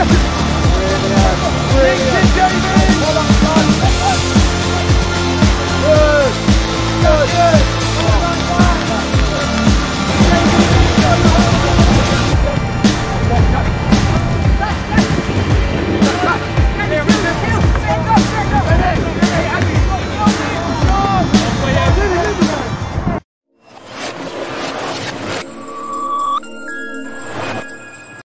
Big